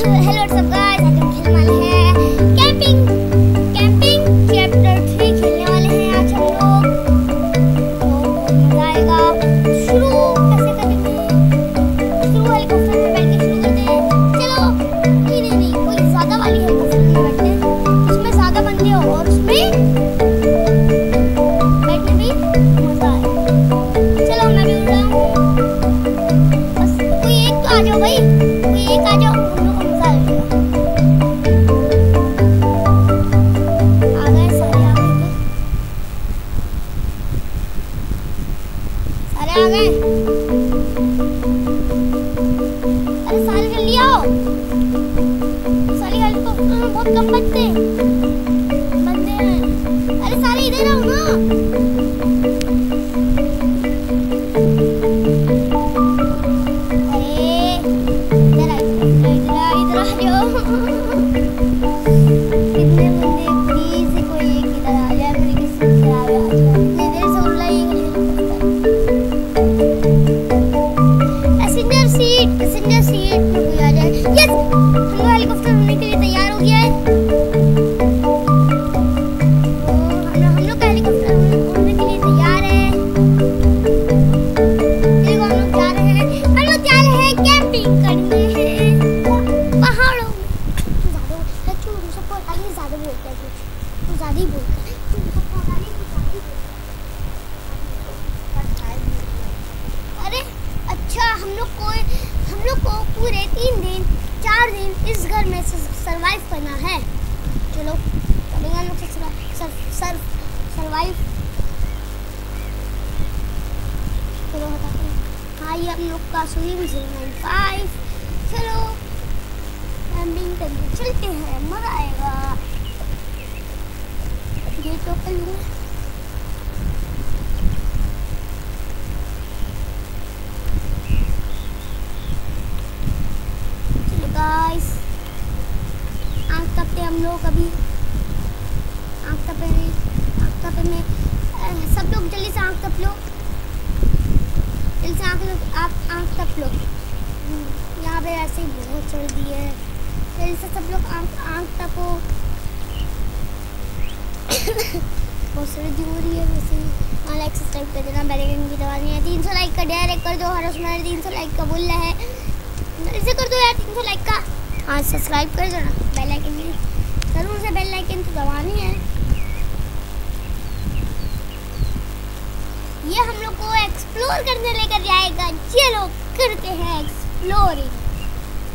Hello सब guys हम खेलने वाले हैं। कैंपिंग कैंपिंग चैप्टर 3 खेलने वाले हैं आज हम लोग। तो मज़ा आएगा शुरू कैसे करेंगे शुरू हेलीकॉप्टर में बैठ के शुरू करते हैं। चलो, नहीं नहीं नहीं, कोई ज़्यादा वाली हेलीकॉप्टर में बैठते हैं। उसमें ज़्यादा बंदे हो और उसमें बैठने हम लोग का ज़ीरो नाइन फाइव चलो कैंपिंग करके चलते हैं, मज़ा आएगा। ये तो चलो गाइस आँख तपते हम लोग अभी आँख तपे आँख तपे में सब लोग जल्दी से आँख तप लो जल्दी से आँख लो आप आँख तप लो। हम्म, यहाँ पे ऐसे ही बहुत सर्दी है। जल्दी से सब लोग आँख आँख तपो बहुत सर्दी हो रही है वैसे हाँ। लाइक सब्सक्राइब कर देना बेल आइकन की दबानी है तीन सौ लाइक का डायरेक्ट कर दो हर उसमें तीन सौ लाइक का बोल रहा है। जल्दी से कर दो यार तीन सौ लाइक का। हाँ सब्सक्राइब कर देना बेल आइकन ज़रूर से बेल आइकन तो दबानी। एक्सप्लोर करने लेकर जाएगा। चलो, करते हैं एक्सप्लोरिंग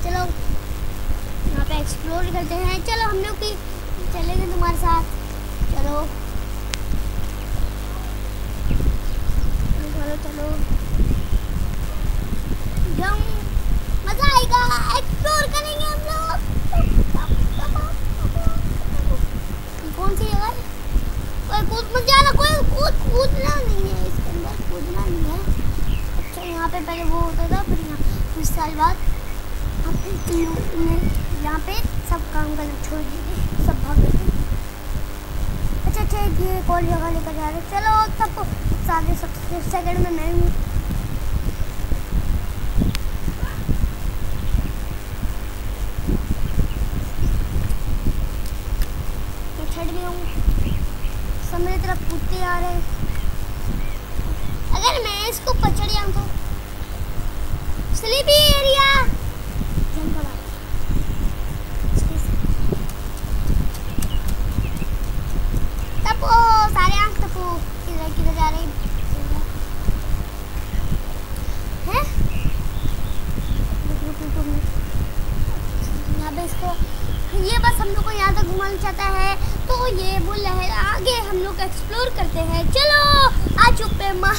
चलो, यहाँ पे एक्सप्लोर करते हैं। चलो, हम लोग भी चलेंगे तुम्हारे साथ। चलो। चलो चलो जम मज़ा आएगा। एक्सप्लोर करेंगे हम लोग। कौन सी जगह? कोई कूद मत जाना। कोई कूद, कूदना नहीं है। कूदना नहीं है। अच्छा यहाँ पे पहले वो होता था, फिर यहाँ कुछ साल बाद यहाँ पे सब काम करना छोड़ दिए सब भाग अच्छा अच्छा ये एक और जगह लेकर जा रहे चलो सबको सारे सबसे सेकंड में मैं हूँ। हूँ। सब तरफ़ कूदते आ रहे हैं। पकड़ तो स्लीपी एरिया तपो सारे आँख तपो किधर किधर जा रहे हैं। यहाँ पे इसको ये बस हम लोग को यहाँ तक घुमाना चाहता है तो ये रहा है आगे हम लोग एक्सप्लोर करते हैं चलो आ चुके माँ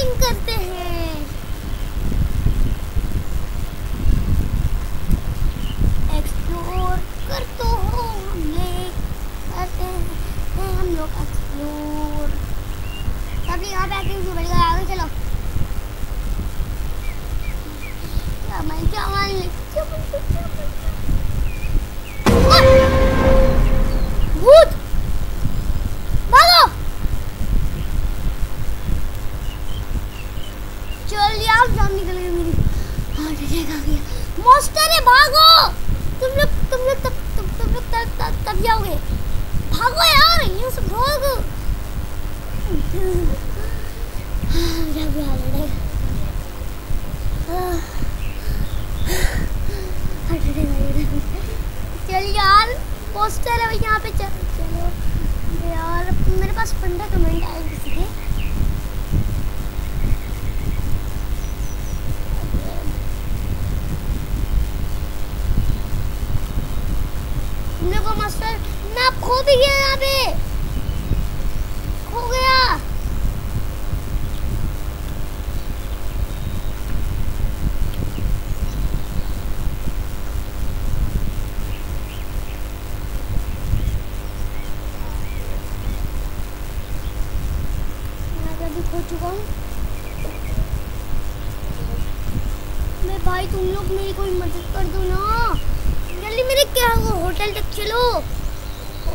एक्सप्लोरिंग करते हैं। एक्सप्लोर कर तो हो करते हैं हम लोग एक्सप्लोर अब यहाँ पे आके उसे बढ़िया आगे चलो। क्या मैं क्या मान ले? Yeah.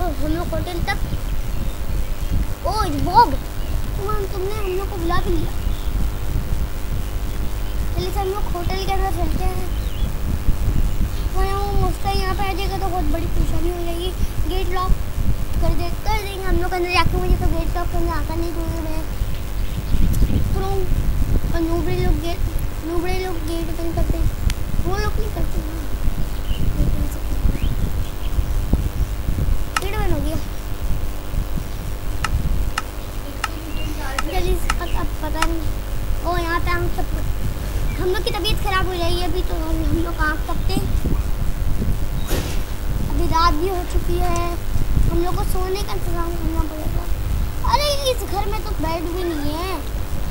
हम लोग होटल तक। ओ बॉब तुम तुमने हम लोग को बुला भी लिया। चलिए से हम लोग होटल के अंदर चलते हैं। वहाँ वो मुफ्ता यहाँ पे आ जाएगा तो बहुत बड़ी परेशानी हो जाएगी। गेट लॉक कर दे, कर देंगे हम लोग अंदर जाके। मुझे तो गेट लॉक करने आता नहीं तो मैं और नूबड़े लोग गेट नूबड़े लोग गेट बंद करते वो लोग नहीं करते ना गेट बंद हो गया जल्दी से पता पता नहीं ओ यहाँ पे हम सब हम लोग की तबीयत खराब हो जाएगी अभी तो हम हम लोग आँख तकते अभी रात भी हो चुकी है। हम लोग को सोने का इंतज़ाम करना पड़ेगा। अरे, इस घर में तो बेड भी नहीं है।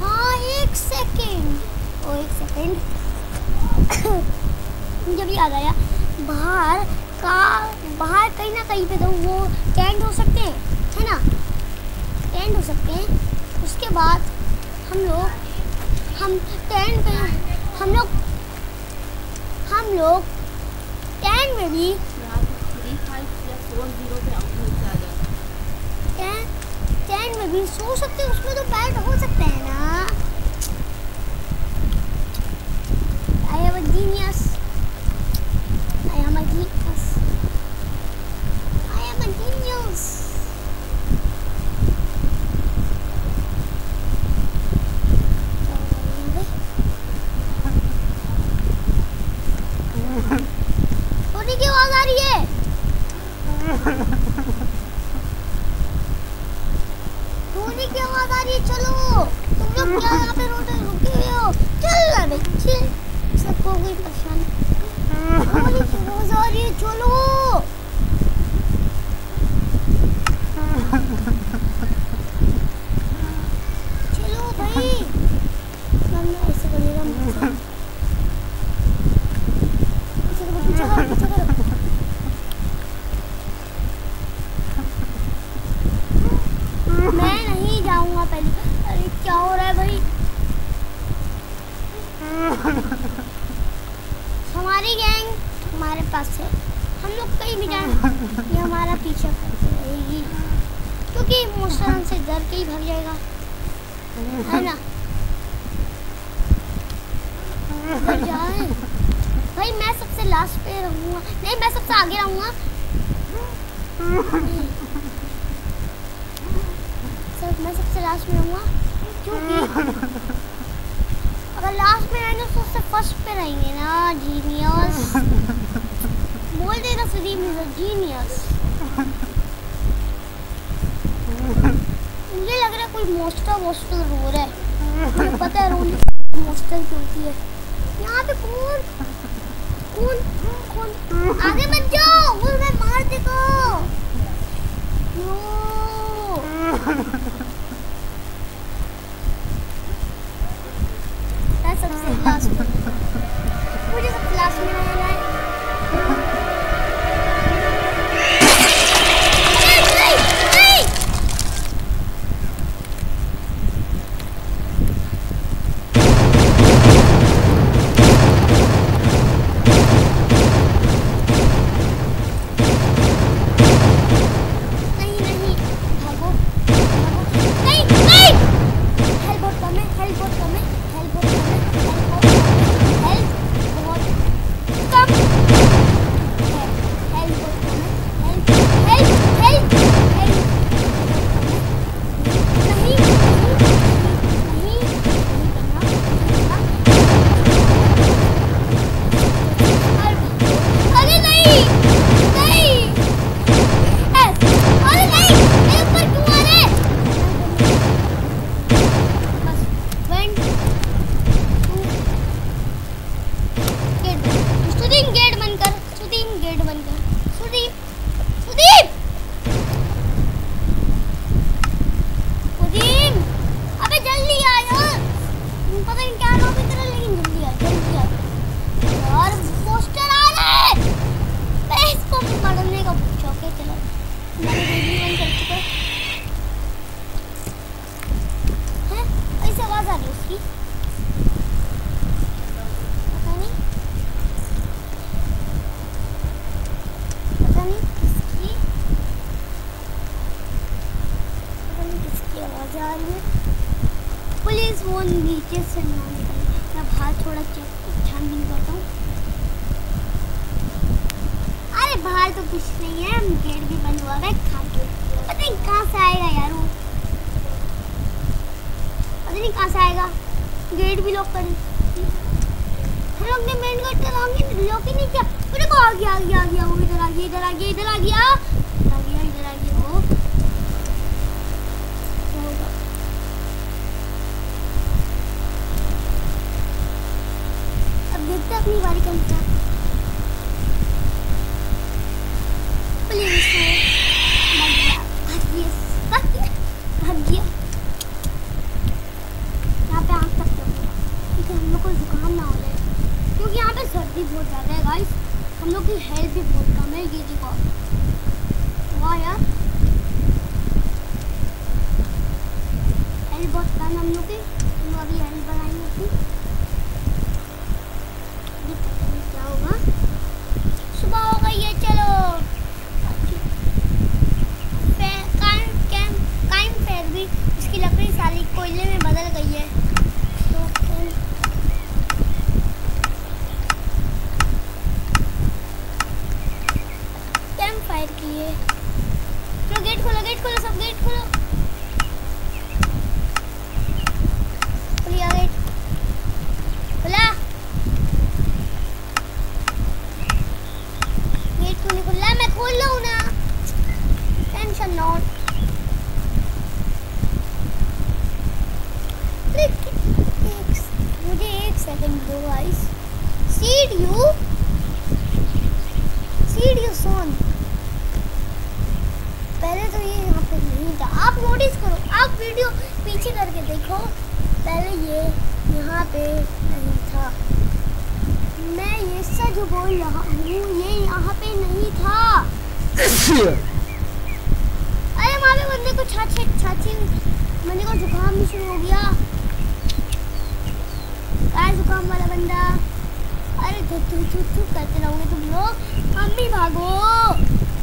हाँ एक सेकेंड। ओ, एक सेकेंड। जब याद आया। बाहर का, बाहर कहीं ना कहीं पे तो वो टेंट हो सकते हैं, है ना? टेंट हो सकते हैं। उसके बाद हम लोग, हम टेंट पे, हम लोग हम लोग टेंट में भी टेंट में भी सो सकते हैं, उसमें तो बेड हो सकते हैं ना I have a genius. I am a genius. I am a genius. सोने की आवाज़ आ रही है रोने की आवाज़ आ रही है चलो तुम लोग क्या यहाँ पे रोते रुके हुए हो चल ना बच्चे सबको कोई परेशान। है चलो भाई मम्मी ऐसे करेगा मुझसे पीछे करो पीछे करो पीछे करो मैं नहीं जाऊँगा पहले अरे क्या हो रहा है भाई हमारी गैंग हमारे पास है। हम लोग कहीं भी जाए, ये हमारा पीछा करती क्योंकि मोस्टर हमसे डर के ही भाग जाएगा। है ना? जाए। भाई, मैं सबसे लास्ट पे रहूँगा। नहीं, मैं सबसे आगे रहूँगा। सब मैं सबसे लास्ट में रहूँगा। क्योंकि अगर लास्ट में रहेंगे तो सबसे फ़र्स्ट पे रहेंगे ना जीनियस बोल देना सुदीप इज़ जीनियस मुझे लग रहा है कोई मोस्टर वोस्टर रो रहा है। मुझे पता है रोनी मोस्टर की होती है। यहाँ पे कौन? कौन? कौन? आगे मत जाओ। वो मैं मार देगा। नो। तो कुछ नहीं है गेट भी बंद हुआ है खा के पता नहीं कहाँ से आएगा यार वो। पता नहीं कहाँ से आएगा। गेट भी लॉक कर। हम लोग ने मेन गेट का लॉक ही नहीं किया। मेरे को आ गया आ गया आ गया वो इधर आ गया, इधर आ गया, इधर आ गया इधर आ गया वो होगा अब देखते हैं अपनी बारी कौन सा है। पुलिस है भाग गया भाग गया भाग गया भाग गया यहाँ पे आग तक लग गया क्योंकि हम लोग को जुकाम ना हो जाए क्योंकि यहाँ पे सर्दी बहुत ज़्यादा है गाइस हम लोग की हेल्थ भी बहुत कम है ये देखो वाह यार हेल्थ बहुत कम है हम लोग की हम लोग अभी हेल्थ बनाएँगे अपनी देखते हैं क्या होगा सुबह हो गई है चलो फे- काइम कैम काइम फेर भी इसकी लकड़ी सारी कोयले में बदल गई है तो फिर कैंप फायर किए चलो गेट खोलो गेट खोलो सब गेट खोलो खुलिया गेट खुला गेट क्यों नहीं खुला मैं खोल लूँ ना टेंशन नॉट मुझे एक सेकंड दो guys see you see you soon पहले तो ये यहाँ पे नहीं था आप नोटिस करो। आप वीडियो पीछे करके देखो। पहले ये यहाँ पे नहीं था। मैं ये सच बोल रहा हूँ ये यहाँ पे नहीं था। अरे वहाँ पे बंदे को छाछे छाछी बंदे को जुकाम भी शुरू हो गया। काय जुकाम वाला बंदा। अरे थू थू थू करते रहोगे तुम लोग। हम भी भागो।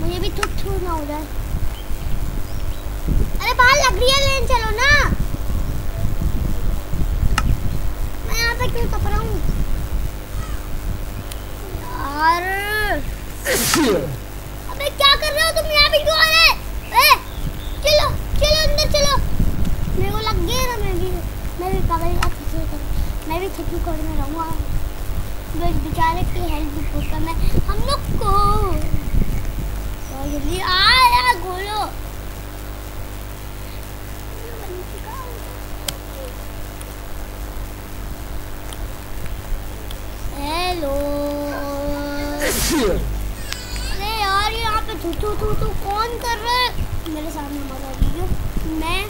मुझे भी थू थू ना हो जाए। है लेन चलो ना मैं यहाँ पे क्यों तप रहा हूँ यार अबे क्या कर रहे हो तुम यहाँ पे क्यों आ रहे ए, चलो चलो अंदर चलो मेरे को लग गया ना मैं भी मैं भी पागल का पीछे कर मैं भी छुट्टी करने रहूँगा बस बेचारे की हेल्प भी कम है हम लोग को और जल्दी आ अरे यार यहाँ पे थू थू थू थू कौन कर रहा है? मेरे सामने बोला वीडियो मैं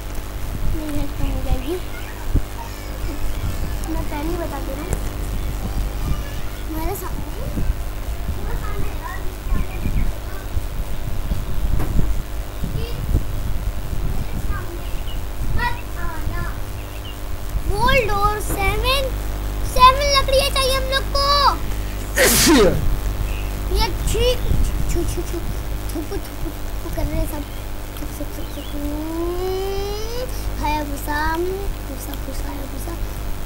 मेरी हेल्प हो जाएगी मैं पहले ही बता दे रहा हूँ। मेरे सामने होल्ड ठीक छू छू छू थुप थुप थुप कर रहे सब थुप थुप थुप थुप भूसा भूसा भूसा हाया भूसा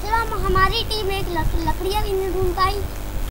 चलो हम हमारी टीम एक लक, लकड़ियाँ भी ढूंढ पाई